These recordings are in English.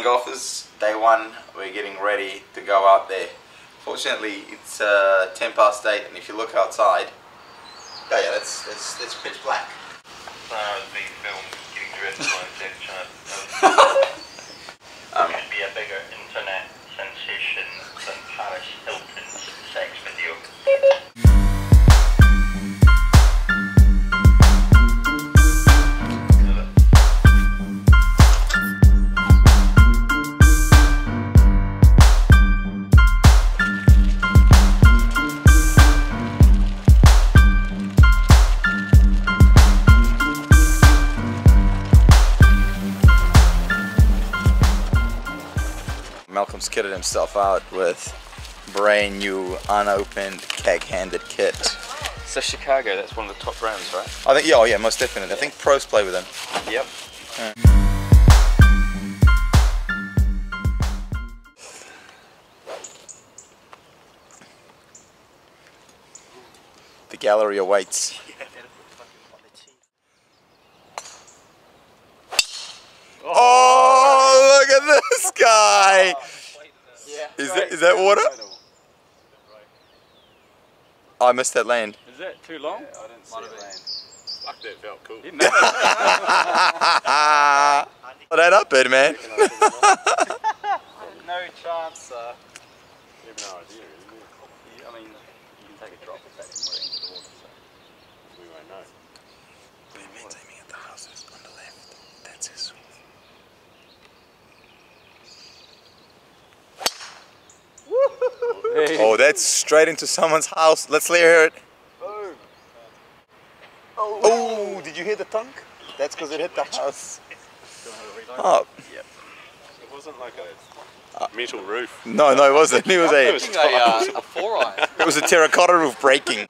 morning golfers, day one, we're getting ready to go out there. Fortunately, it's uh, 10 past 8 and if you look outside, oh yeah, that's, that's, that's pitch black. The film getting dressed by Jack Chan. Um, Could be a bigger internet sensation than Paris Malcolm's kitted himself out with brand new unopened keg-handed kit. So Chicago, that's one of the top brands, right? I think, yeah, oh yeah, most definitely. I think pros play with them. Yep. The gallery awaits. Oh, look at this guy! Is that is that water? Oh, I missed that land. Is that too long? I didn't see it land. Fuck, that felt cool. Pull that up, bit man. no chance, uh. You have no idea, isn't? I mean, you can take a drop if that's more into the water. So. We won't know. aiming at the houses on the left. That's his. Oh, that's straight into someone's house. Let's hear it. Boom! Oh, did you hear the thunk? That's because it hit the house. Oh, It wasn't like a metal roof. no, no, it wasn't. It was It a, was a, uh, a four iron. it was a terracotta roof breaking.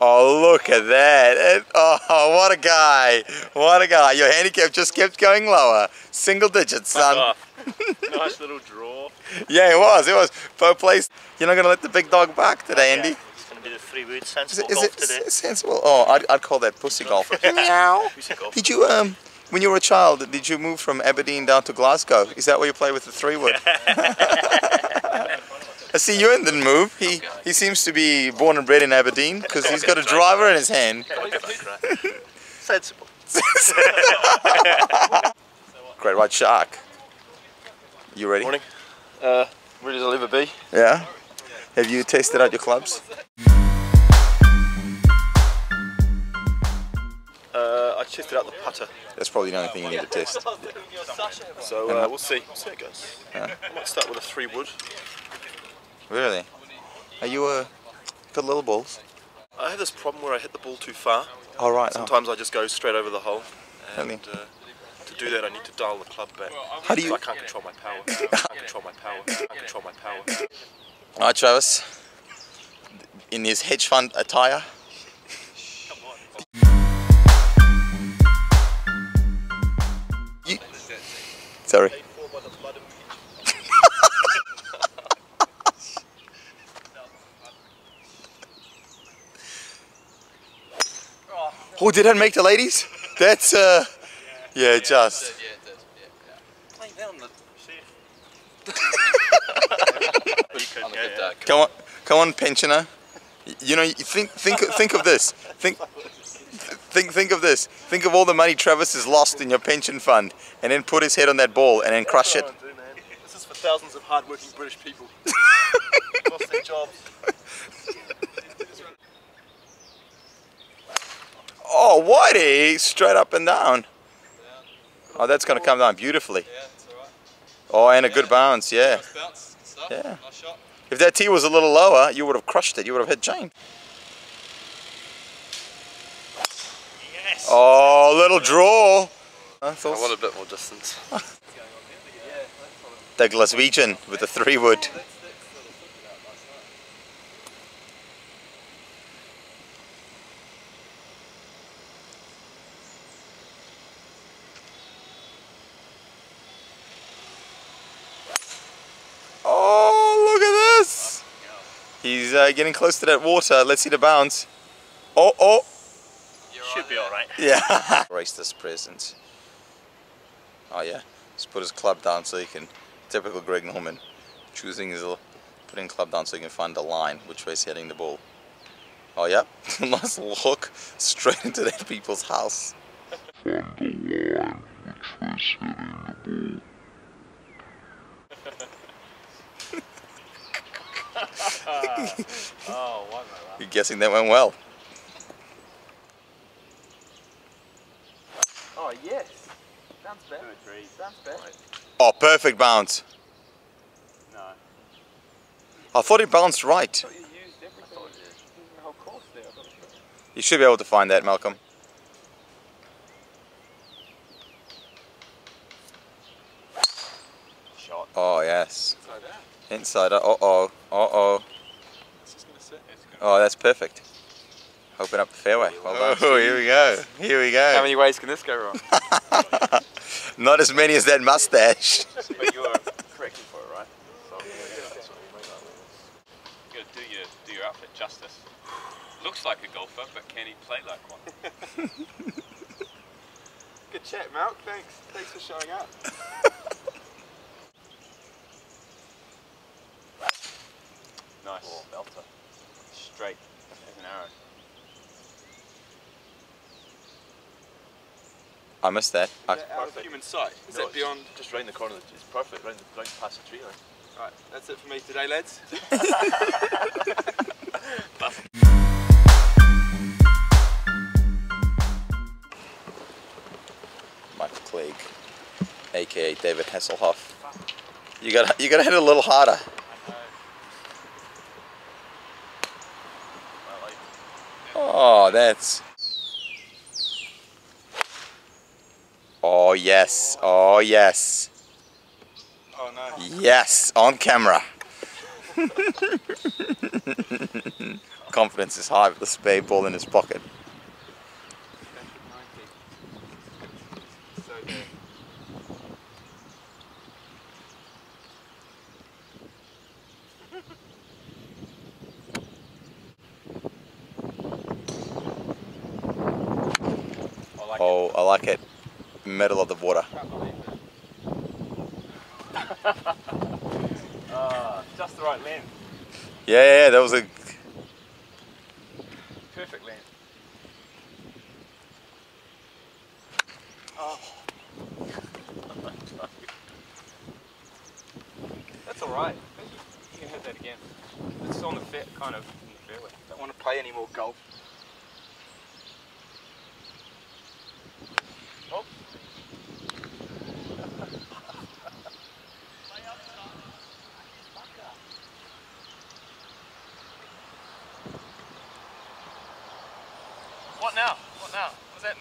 Oh, look at that. Oh, what a guy. What a guy. Your handicap just kept going lower. Single digits, son. nice little draw. Yeah, it was. It was. Pro place. You're not going to let the big dog back today, Andy. It's going to be the three wood Is sensible it, is golf it today. sensible? Oh, I'd, I'd call that pussy golf. Meow. Pussy golf. Did you, um, when you were a child, did you move from Aberdeen down to Glasgow? Is that where you play with the three wood? I see Ewan didn't move. He he seems to be born and bred in Aberdeen because he's got a driver in his hand. sensible. Great white shark. You ready? Morning. Uh, ready to I'll ever be. Yeah. Have you tested out your clubs? Uh, I tested out the putter, That's probably the only thing you need to test. so uh, we'll see. We'll see how it goes. I might start with a three wood. Really? Are you a good little balls? I have this problem where I hit the ball too far. All right. oh. Sometimes I just go straight over the hole, and Really? uh, to do that I need to dial the club back. How do you- I can't control my power. I can't control my power. I can't control my power. All right, Travis. In his hedge fund attire. You, sorry. Oh, did that make the ladies? That's uh, yeah, just. I'm a good uh, Come on, come on, pensioner. You know, you think, think, think of this. Think, think, think of this. Think of all the money Travis has lost in your pension fund, and then put his head on that ball and then crush it. This is for thousands of hardworking British people. Lost their jobs. Oh, Whitey, straight up and down. Oh, that's going to come down beautifully. Oh, and a good bounce, yeah. Yeah. If that tee was a little lower, you would have crushed it. You would have hit Jane. Oh, little draw. I I thought oh, want a bit more distance. the Glaswegian with the three wood. Uh, getting close to that water. Let's see the bounce. Oh, oh. Should be alright. Yeah. Race this present. Oh yeah. Just put his club down so he can. Typical Greg Norman. Choosing his little. Putting club down so he can find the line which way he's heading the ball. Oh yeah. nice little hook straight into that people's house. Oh, why am I You're guessing that went well. Oh, yes. Sounds better. Sounds better. Oh, perfect bounce. No. I thought it bounced right. You used everything. The whole course there. I thought it You should be able to find that, Malcolm. Shot. Oh yes. Inside out. Inside. Uh oh. Uh oh. It's just going to sit. It's gonna... Oh, that's perfect. Open up the fairway. Well done. Oh, here we go. Here we go. How many ways can this go wrong? Not as many as that mustache. but you are correcting for it, right? So, you gotta do your, do your outfit justice. Looks like a golfer, but can he play like one? Good chat, Malk. Thanks. Thanks for showing up. Nice. Oh, belter. Straight as an arrow. I missed that. I, that out of human sight? Is No, that beyond? Just round the corner, it's perfect, round, round past the tree line. Right, that's it for me today, lads. Michael Clegg, aka David Hasselhoff. You gotta, you gotta hit it a little harder. Oh, that's. Oh yes. Oh yes. Oh no. Yes, on camera. Confidence is high with the spade ball in his pocket. So good. I like Oh, I like it. Middle of the water. Ah, just the right length. Yeah, yeah, that was a. Perfect length. That's alright. You can hit that again. It's on the fit, kind of in the fairway. Don't want to play any more golf. Oh. What now? What now? What does that?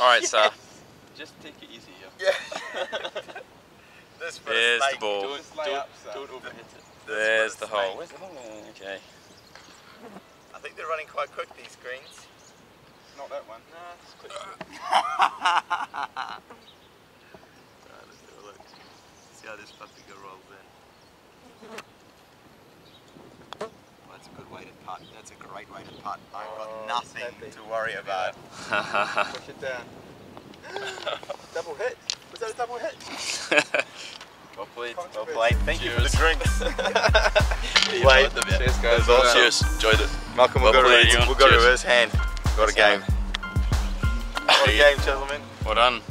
Alright, sir. Just take it easy, yeah. Yeah. this for There's the ball. Don't, don't, up, don't overhit it. There's the hole. Where's the hole? Okay. I think they're running quite quick, these greens. Not that one. Nah, it's quick. let's have a look. See how this puppy go rolls in. Well, that's a good weighted putt. That's a great weighted putt. I've got Oh, nothing happy. to worry about. Push it down. double hit. Was that a double hit? well played. Well Well played. played. Thank you for the drinks. Wait. Cheers, guys. Well done. Cheers, enjoyed it. Malcolm, we'll Well go to played, his, Ewan. we'll go to Cheers. his hand. Got a game. What a game, gentlemen. Well done.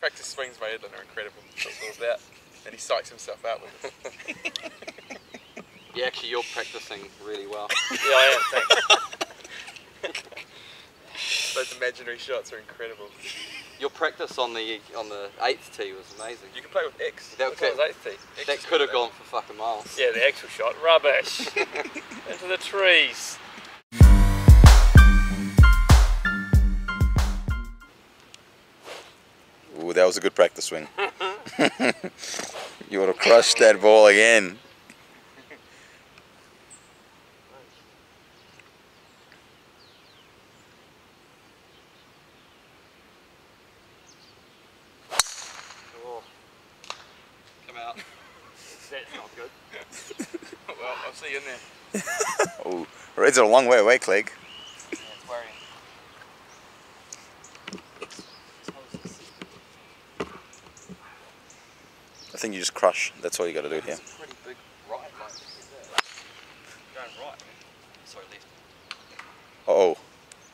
Practice swings by Edlin are incredible. That's what it's all about. And he psychs himself out with it. Yeah, actually, you're practicing really well. yeah, I am, thanks. Those imaginary shots are incredible. Your practice on the on the eighth tee was amazing. You can play with X. That That's could- was 8th tee. X That is could have eh? gone for fucking miles. Yeah, the actual shot. Rubbish. Into the trees. Ooh, that was a good practice swing. You want to crush that ball again. Come out. That's not good. well, I'll see you in there. oh, Reds are a long way away, Clegg. Think you just crush. That's all you got to do here. It's a pretty big right, right. Sorry. Uh oh,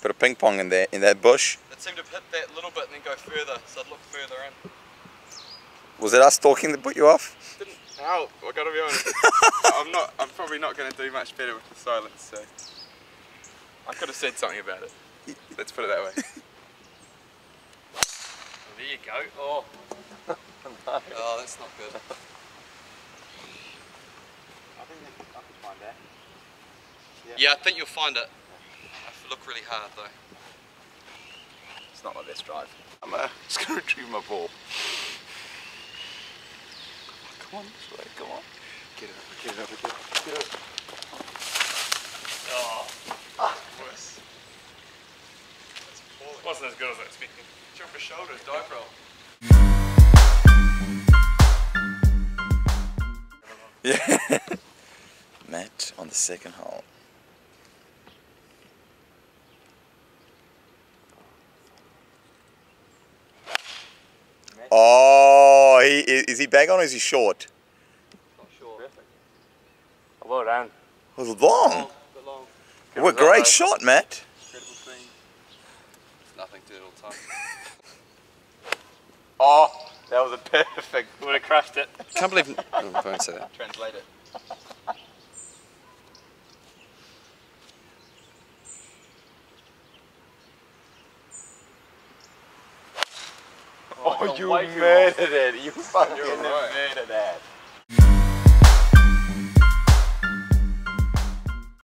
put a ping pong in there in that bush. It seemed to hit that little bit and then go further, so I'd look further in. Was it us talking that put you off? Didn't help. I gotta be honest. I'm not. I'm probably not going to do much better with the silence. So I could have said something about it. Let's put it that way. There you go. Oh, Oh, that's not good. Yeah, I think you'll find it. I have to look really hard though. It's not my best drive. I'm uh, just going to retrieve my ball. Come on, this way, come on. Get it over. Get it over. Get it, get it over. oh. Worse. Wasn't as good as I expected. Jump for shoulders, dive roll. Yeah. Matt on the second hole. Oh, he is he bag on or is he short? Not sure. Well done. It was long. Long, bit long. What a great shot, Matt. Incredible thing. Nothing to it all time. Oh, that was a perfect. Would have crushed it. Can't believe. Oh, I won't say that. Translate it. Oh, oh you way too murdered it. You fucking You're murdered that.